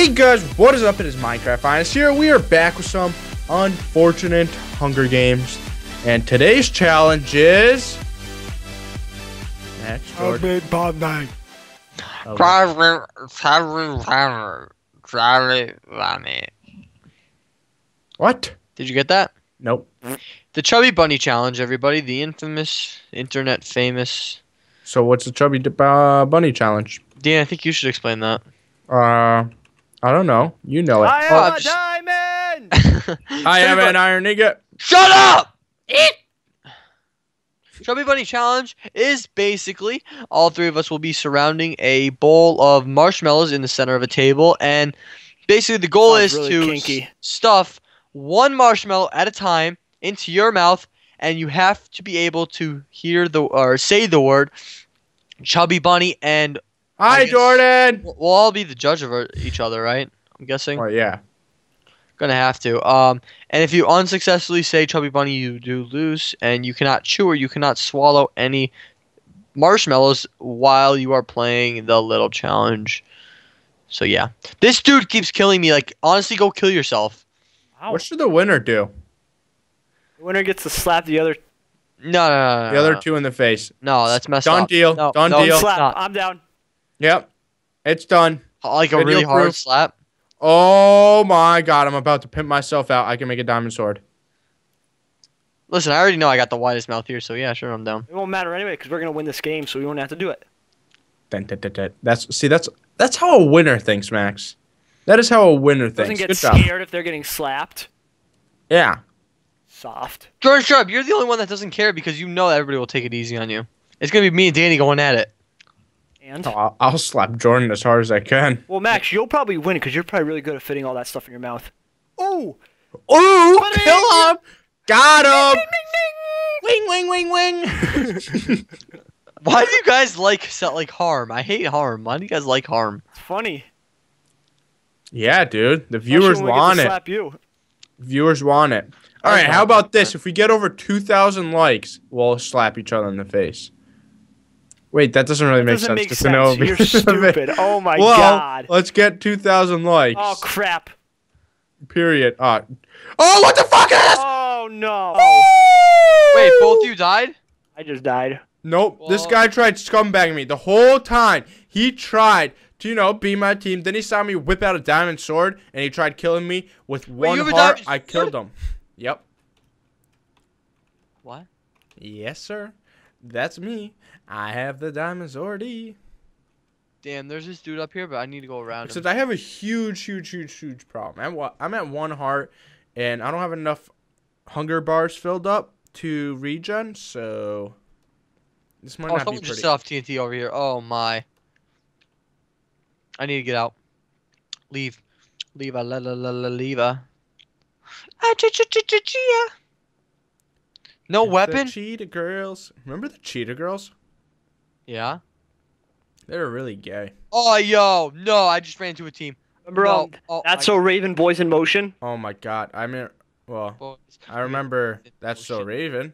Hey guys, what is up? It is Minecraft Finest here. We are back with some unfortunate Hunger Games. And today's challenge is... That's Jordan. Bombay. Oh. What? Did you get that? Nope. The Chubby Bunny Challenge, everybody. The infamous, internet famous. So what's the Chubby uh, Bunny Challenge? Dan, I think you should explain that. Uh, I don't know. You know it. I Oh, am a just- diamond. I am an iron ingot. Shut up! Chubby Bunny Challenge is basically all three of us will be surrounding a bowl of marshmallows in the center of a table, and basically the goal Sounds is really to kinky. stuff one marshmallow at a time into your mouth, and you have to be able to hear the or say the word Chubby Bunny, and Hi, Jordan. we'll we'll all be the judge of each other, right? I'm guessing. Oh yeah. Gonna have to. Um, and if you unsuccessfully say Chubby Bunny, you do lose, and you cannot chew or you cannot swallow any marshmallows while you are playing the little challenge. So yeah, this dude keeps killing me. Like honestly, go kill yourself. Ow. What should the winner do? The winner gets to slap the other. No, no, no, no. The other no. two in the face. No, that's messed Done up. deal. No, Done no, deal. it's slap. I'm down. Yep. It's done. Like a Video really hard slap. Oh my god, I'm about to pimp myself out. I can make a diamond sword. Listen, I already know I got the widest mouth here, so yeah, sure, I'm down. It won't matter anyway because we're gonna win this game, so we won't have to do it. Dun, dun, dun, dun. That's see that's that's how a winner thinks, Max. That is how a winner Doesn't thinks. get Good job. scared if they're getting slapped. Yeah. Soft. Jordan Shrub, you're the only one that doesn't care because you know everybody will take it easy on you. It's gonna be me and Danny going at it. And Oh, I'll, I'll slap Jordan as hard as I can. well, Max, you'll probably win because you're probably really good at fitting all that stuff in your mouth. Ooh. Ooh, kill him! Got him! Wing, wing, wing, wing. Why do you guys like like harm? I hate harm. Why do you guys like harm? It's funny. yeah, dude. The viewers when we get to want it. Slap you. Viewers want it. All right, how about this? If we get over 2,000 likes, we'll slap each other in the face. Wait, that doesn't really make Doesn't sense. make to sense. know- You're stupid. Oh my well, god. let's get 2,000 likes. Oh crap. Period. Uh, oh, what the fuck is this? Oh no. Wait, both you died? I just died. Nope. This guy tried scumbagging me the whole time. He tried to, you know, be my team. Then he saw me whip out a diamond sword, and he tried killing me with one you have a heart. diamond I killed him. Yep. What? Yes, sir. That's me. I have the diamond sword. Damn, there's this dude up here, but I need to go around him. Except I have a huge, huge, huge, huge problem. I'm, wa- I'm at one heart, and I don't have enough hunger bars filled up to regen, so this might Oh, not be just pretty. set off TNT over here. Oh my. I need to get out. Leave. Leave a la la la la leave a. Ah, ah, ah. No The weapon? cheetah girls. Remember the cheetah girls? Yeah. They were really gay. Oh yo, no! I just ran into a team. Remember no. oh, That's I- so Raven Boys in Motion? Oh my god. I mean, well, boys. I remember that's so Raven.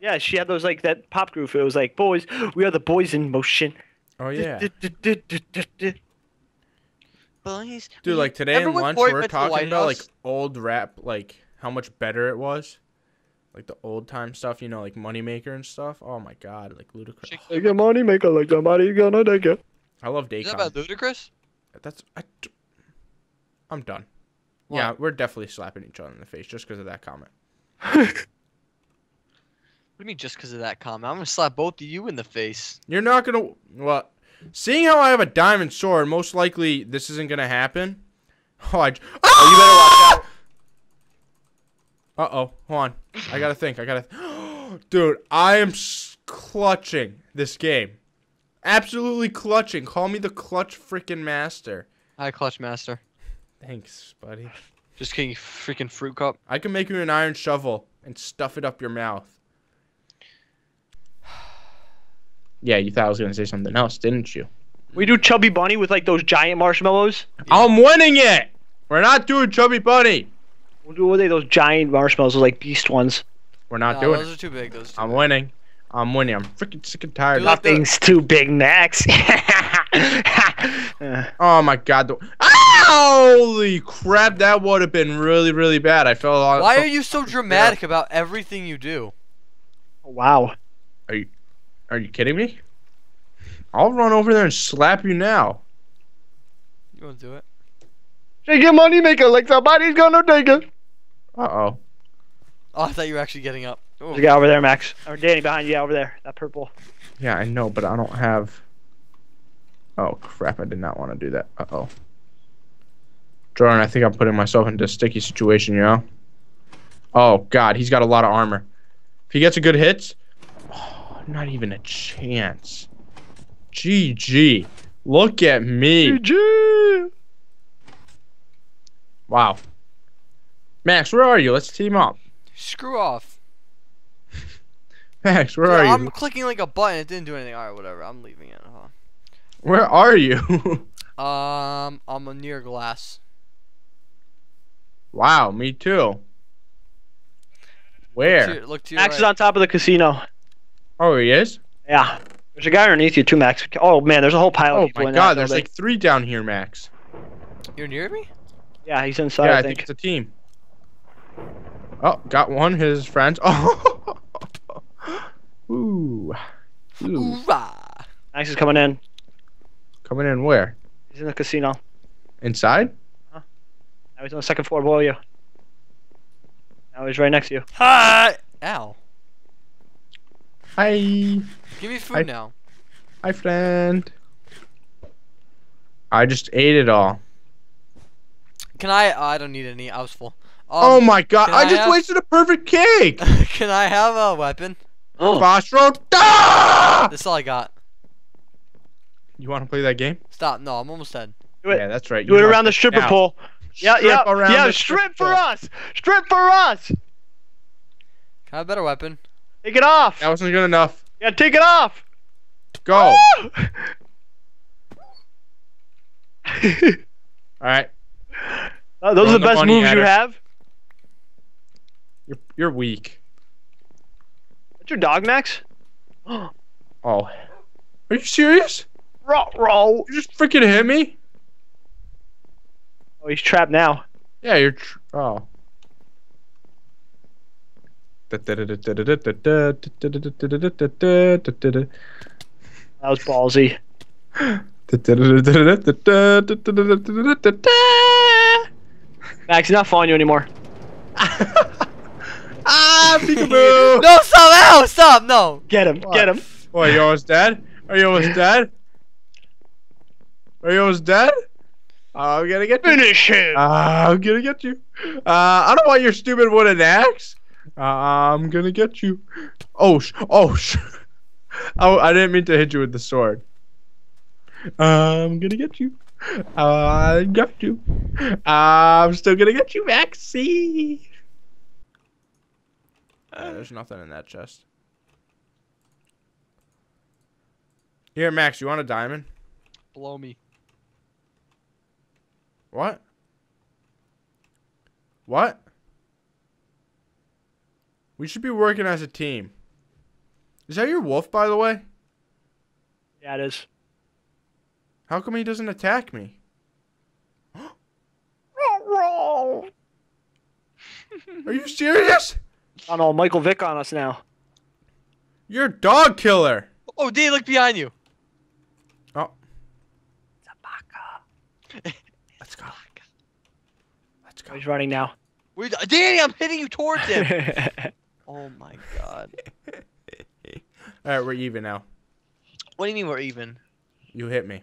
Yeah, she had those like that pop group. It was like, boys, we are the boys in motion. Oh yeah. Boys. Dude, like today in lunch, Cory we're went to the talking about like old rap, like how much better it was. Like the old time stuff, you know, like Moneymaker and stuff. Oh my god, like Ludacris. Chick- Take your money, make like somebody gonna take it. I love Is that Daycon. about Ludacris? That's I. d- I'm done. What? Yeah, we're definitely slapping each other in the face just because of that comment. What do you mean just because of that comment? I'm gonna slap both of you in the face. You're not gonna. Well, seeing how I have a diamond sword, most likely this isn't gonna happen. Oh, I. j- Oh, you better watch out. Uh oh. Hold on. I gotta think. I gotta. Dude, I am s- clutching this game. Absolutely clutching. Call me the clutch freaking master. Hi, Clutch Master. Thanks, buddy. Just kidding, freaking fruit cup. I can make you an iron shovel and stuff it up your mouth. Yeah, you thought I was gonna say something else, didn't you? We do Chubby Bunny with like those giant marshmallows. I'm winning it. We're not doing chubby bunny. We'll do what are they? Those giant marshmallows, those like beast ones. We're not No, doing those it. are too big. Those. Too I'm big. winning. I'm winning. I'm freaking sick and tired. Dude, like the- Nothing's too big, Max. Uh, Oh my god. The- ah! Holy crap! That would have been really, really bad. I fell on. Why are you so dramatic about everything you do? Wow. Are you are you kidding me? I'll run over there and slap you now. You want to do it? Shake your money maker like somebody's gonna take it. Uh oh. Oh, I thought you were actually getting up. Ooh. There's a guy over there, Max. Or Danny behind you, yeah, over there. That purple. Yeah, I know, but I don't have. Oh crap! I did not want to do that. Uh oh. Jordan, I think I'm putting myself into a sticky situation. You know. Oh God, he's got a lot of armor. If he gets a good hit, oh, not even a chance. GG. Look at me. GG. Wow. Max, where are you? Let's team up. Screw off. Max, where Dude, are you? I'm clicking like a button. It didn't do anything. All right, whatever. I'm leaving it. Hold Where are you? Um, I'm a near glass. wow, me too. Look Where? to, your- look to your Max right. is on top of the casino. Oh, he is? Yeah. There's a guy underneath you too, Max. Oh man, there's a whole pile of Oh my god, there's building. like three down here, Max. You're near me. Yeah, he's inside. yeah, I I think. think it's a team. Oh, got one. His friends. Oh. Ooh. Ooh. Hoorah! Max is coming in. Coming in where? He's in the casino. Inside? Huh? Now he's on the second floor below you. Now he's right next to you. Hi. Ow. Hi. Give me food I- now. Hi, friend. I just ate it all. Can I? oh, I don't need any. I was full. Oh Um, my god, I, I just have- wasted a perfect cake! can I have a weapon? Oh, Bostro. Ah! That's all I got. You want to play that game? Stop. No, I'm almost dead. Do it. Yeah, that's right. do you it around the stripper now. pole. Yeah, Strip yeah, around yeah. the Strip for us. Strip for us. Can I have a better weapon? Take it off. That wasn't good enough. Yeah, take it off. Go. All right. Oh, those Throw are the the best bunny moves you have. You're, weak. That's your dog, Max. Oh. Are you serious? roll, roll. You just freaking hit me? Oh, he's trapped now. Yeah, you're. Tr- oh. That was ballsy. Max, he's not following you anymore. ah, peekaboo! No, stop! Ow! Stop! No. Get him. What? Get him. What, you almost dead? Are you almost dead? Are you almost dead? I'm gonna get you. Finish him. Uh, I'm gonna get you. Uh, I don't want your stupid wooden axe. Uh, I'm gonna get you. Oh, sh- oh, sh- oh, I didn't mean to hit you with the sword. I'm gonna get you. I got you. I'm still gonna get you, Maxie. Uh, there's nothing in that chest. Here, Max, you want a diamond? Blow me. What? What? We should be working as a team. Is that your wolf, by the way? Yeah, it is. How come he doesn't attack me? Are you serious? On all Michael Vick on us now. You're a dog killer. Oh, D, look behind you. Oh. Let's go. Let's Oh, go. he's running now. Wait, Danny, I'm hitting you towards him. oh my god. All right, we're even now. What do you mean we're even? You hit me.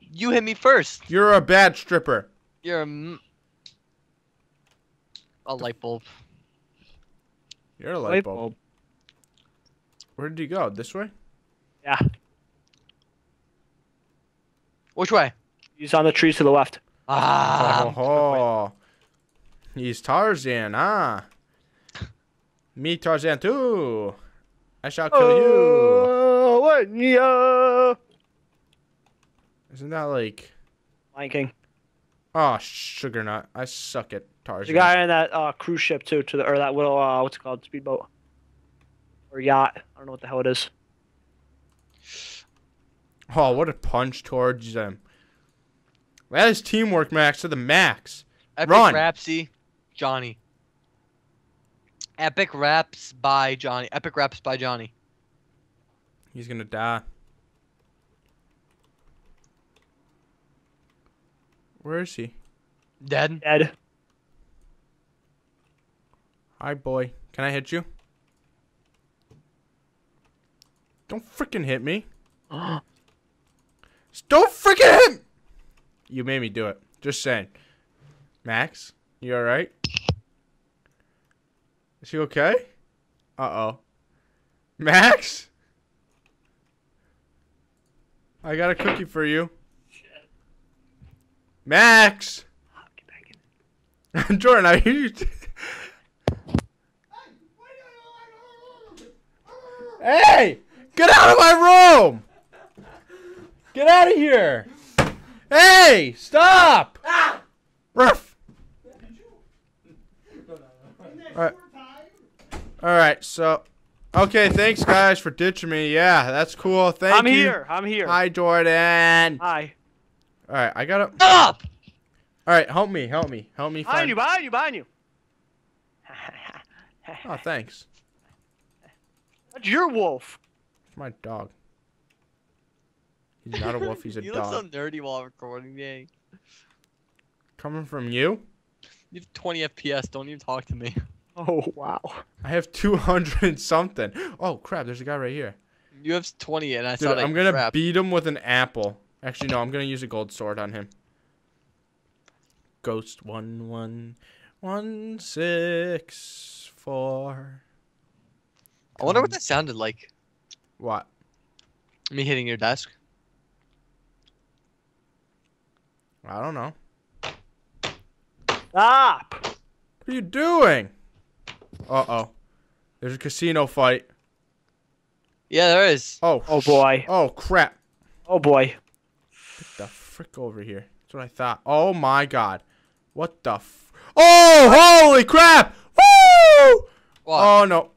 You hit me first. You're a bad stripper. You're a, m- a light bulb. You're a light Light bulb. bulb. Where did he go? This way? Yeah, Which way? he's on the trees to the left. Ah. oh, he's Tarzan, ah. Me Tarzan too. I shall kill Oh, What? Yeah. Isn't that like? Lion King. Oh, sugar nut. I suck at There's Tarzan. a guy in that uh, cruise ship too, to the or that little uh, what's it called, speedboat or yacht. I don't know what the hell it is. Oh, what a punch towards them. That is teamwork, Max, to the max. Epic Run. Rapsy, Johnny. Epic Raps by Johnny. Epic Raps by Johnny. He's gonna die. Where is he? Dead. Dead. Hi, boy. Can I hit you? Don't freaking hit me. Don't freaking hit! me! You made me do it. Just saying. Max, you alright? Is he okay? Uh-oh. Max? I got a cookie for you. Max! Get back in. Jordan, I hear you. Hey! Get out of my room! Get out of here! Hey! Stop! Ruff! Alright. Alright, so. Okay, thanks guys for ditching me. Yeah, that's cool. Thank you. I'm here. I'm here. Hi, Jordan. Hi. Alright, I gotta. Stop! Alright, help me, help me. Help me Behind find. you, behind you, behind you. Oh, thanks. That's your wolf. It's my dog. He's not a wolf, he's a you dog. look so nerdy while recording, dang. Coming from you? You have 20 FPS. Don't even talk to me. Oh wow. I have 200 and something. Oh, crap, there's a guy right here. You have 20, and I Dude, saw that. I'm gonna crap. beat him with an apple. Actually, no, I'm gonna use a gold sword on him. Ghost one one one six four. I wonder what that sounded like. What? Me hitting your desk. I don't know. Stop. What are you doing? Uh oh. There's a casino fight. Yeah, there is. Oh. Oh boy. Oh crap. Oh boy. Get the frick over here. That's what I thought. Oh my god. What the f- Oh, holy crap! Woo! What? Oh no.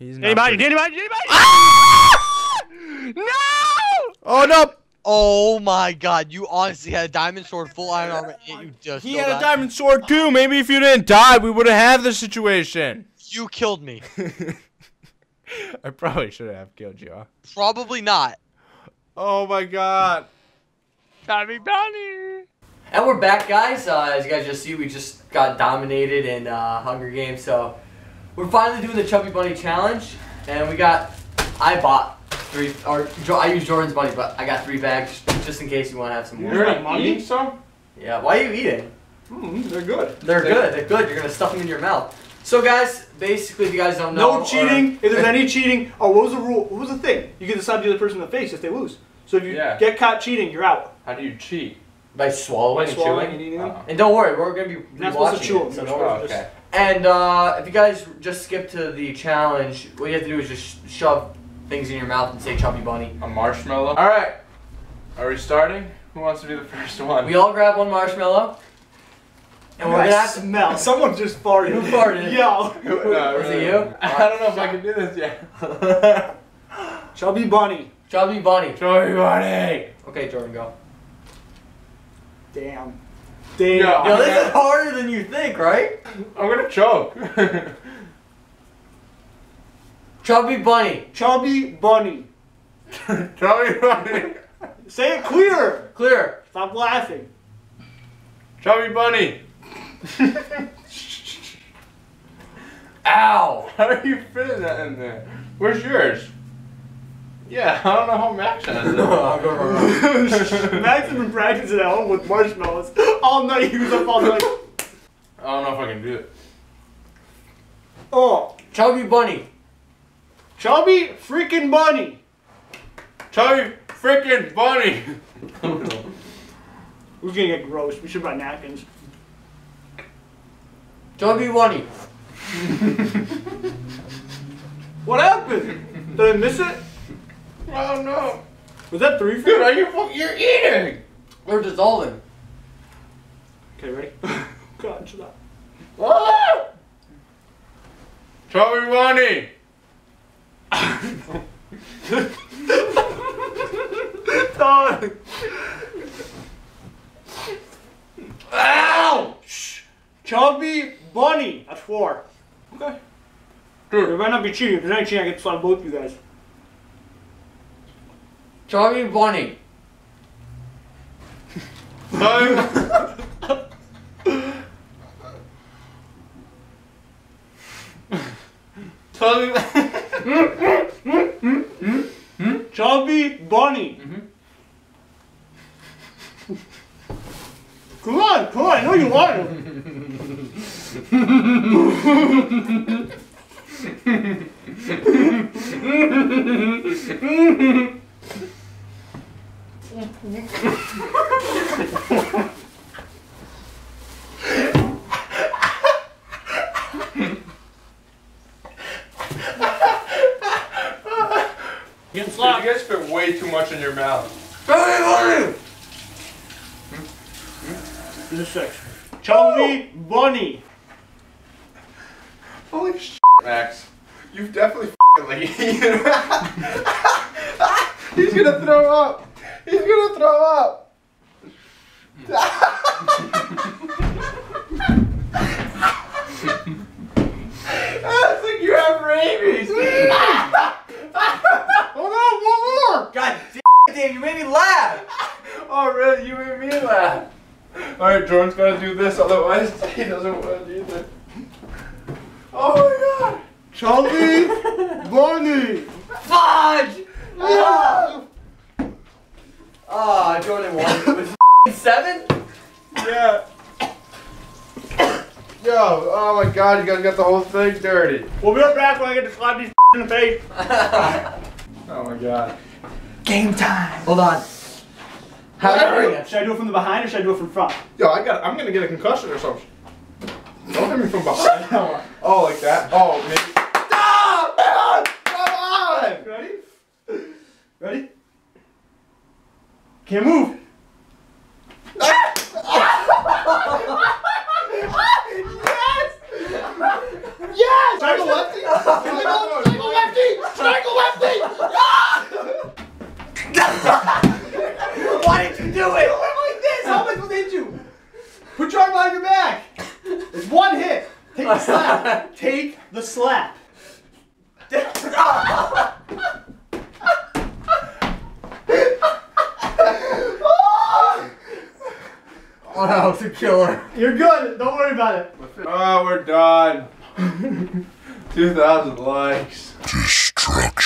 He's not. Anybody? pretty- Anybody? Anybody? Ah! No! Oh no! Oh my god, you honestly had a diamond sword, full iron armor, and you just He still had a diamond sword too. Maybe if you didn't die, we wouldn't have had the situation. You killed me. I probably should have killed you. Huh? Probably not. Oh my god. Bounty, bounty. And we're back, guys. Uh, as you guys just see, we just got dominated in uh, Hunger Games, so we're finally doing the Chubby Bunny Challenge, and we got. I bought three, or I used Jordan's money, but I got three bags just in case you want to have some more. You're not eating some? Yeah. Why are you eating? Mm, they're good. They're good. They're good. You're gonna stuff them in your mouth. So, guys, basically, if you guys don't know, No cheating. If there's any cheating, oh, what was the rule? What was the thing? You can decide the other person in the face if they lose. So if you Yeah. get caught cheating, you're out. How do you cheat? by swallowing, By and chewing. and eating them. Uh-oh. And don't worry, we're gonna be You're not supposed to watching chew it, them. so You're don't supposed just- okay. And uh, if you guys just skip to the challenge, what you have to do is just shove things in your mouth and say "chubby bunny." A marshmallow. All right. Are we starting? Who wants to be the first one? We all grab one marshmallow, and we're I gonna have to. smell. Someone just farted. Who farted? Yo. No, Was it you? I don't know if I can do this yet. Chubby bunny. chubby bunny. Show me money. Okay, Jordan, go. Damn. Damn. Yeah. Yo, this is harder than you think, right? I'm gonna choke. Chubby bunny. Chubby bunny. Me money. Say it clear. Clear. Stop laughing. Chubby bunny. Ow. How are you fitting that in there? Where's yours? Yeah, I don't know how Max has it. I'll go wrong. Max has been practicing at home with marshmallows all night. He was up all night. I don't know if I can do it. Oh, Chubby bunny. chubby freaking bunny. Chubby freaking bunny. Who's gonna get gross? We should buy napkins. Chubby bunny. What happened? Did I miss it? Oh no. Was that three for Dude, are you fuck- you're eating? We're dissolving. Okay, ready? God, shut up. Ah! Chubby bunny. Dog. Ow! Chubby bunny. That's four. Okay. Dude, It might not be cheating. If there's any cheating, I get to slap both you guys. Chubby bunny. Time. Time. Chubby bunny. Come on, come on. I know you want it. Getting You guys spit way too much in your mouth. Chubby bunny. This is six. Chubby bunny. Holy shit, Max. You've definitely f***ing like He's gonna throw up. He's gonna throw up. It's like you have rabies. Hold on, one more. God damn, Dave, you made me laugh. Oh, really? You made me laugh. Alright, Jordan's gotta do this, otherwise he doesn't want to do this. Oh my god. Chubby bunny. Fudge. Ah, Ah, Jordan won. It was seven. Yeah. Yo, oh my god, you guys got the whole thing dirty. We'll be right back when I get to slap these in the face. Oh my god. Game time. Hold on. How Should are I do it from the behind or should I do it from front? Yo, I got. I'm gonna get a concussion or something. Don't hit me from behind. oh, like that. Oh, maybe. Stop, man! Come on! Ready? Ready? Can't move. yes! Yes! Triangle lefty. Triangle lefty. Triangle lefty. Why did you do it? like this. How am I supposed to hit you? Put your arm behind your back. It's one hit. Take the slap. Take the slap. Oh, that was a killer. You're good. Don't worry about it. Oh, we're done. 2,000 likes. Destruction.